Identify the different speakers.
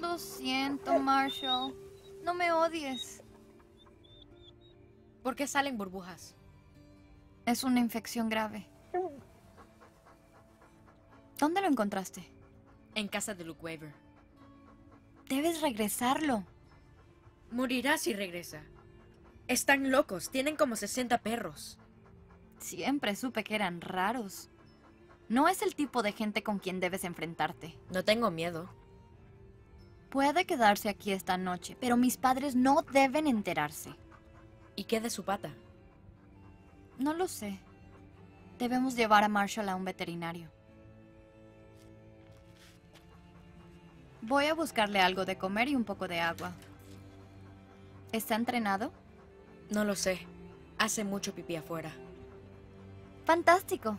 Speaker 1: Lo siento, Marshall. No me odies.
Speaker 2: ¿Por qué salen burbujas?
Speaker 1: Es una infección grave. ¿Dónde lo encontraste?
Speaker 2: En casa de Luke Waver.
Speaker 1: Debes regresarlo.
Speaker 2: Morirá si regresa. Están locos, tienen como 60 perros.
Speaker 1: Siempre supe que eran raros. No es el tipo de gente con quien debes enfrentarte.
Speaker 2: No tengo miedo.
Speaker 1: Puede quedarse aquí esta noche, pero mis padres no deben enterarse.
Speaker 2: ¿Y qué de su pata?
Speaker 1: No lo sé. Debemos llevar a Marshall a un veterinario. Voy a buscarle algo de comer y un poco de agua. ¿Está entrenado?
Speaker 2: No lo sé. Hace mucho pipí afuera.
Speaker 1: Fantástico.